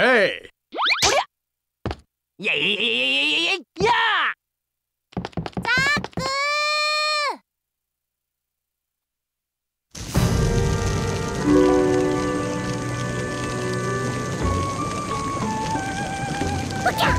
에이! 오랴! 예예예예예예! 야! 짜꾸! 후랴!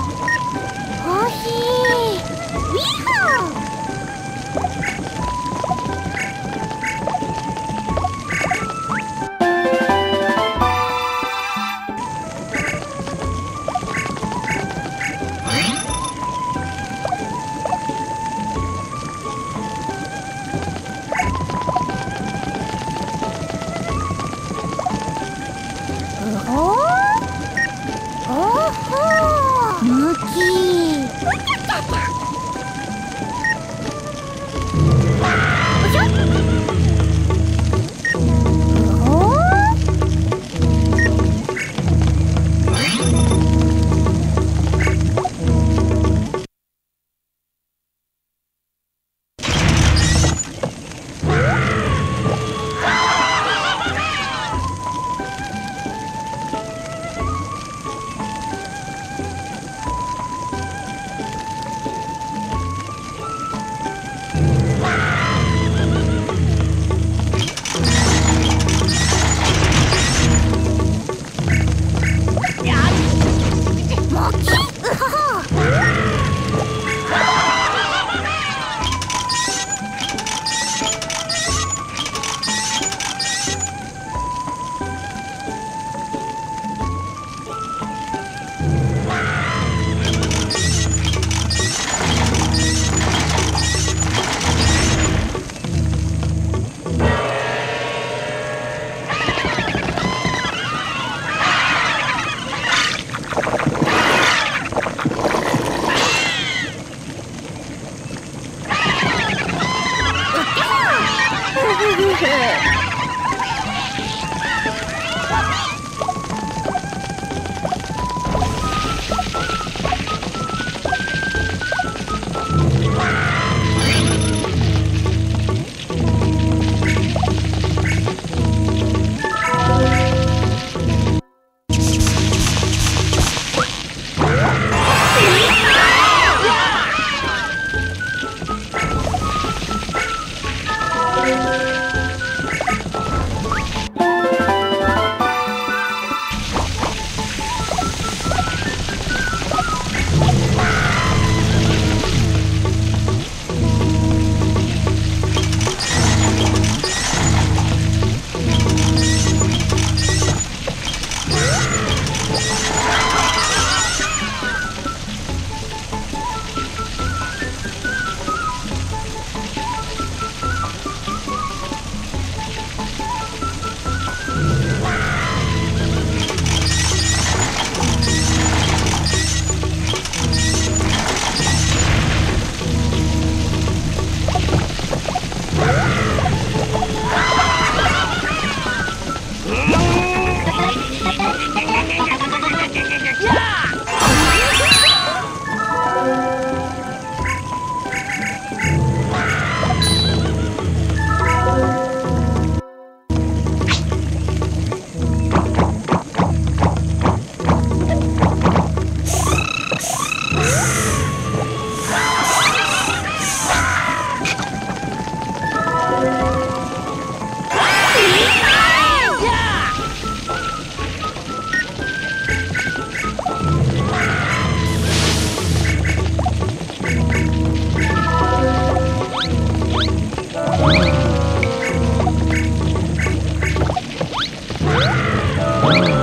Oh.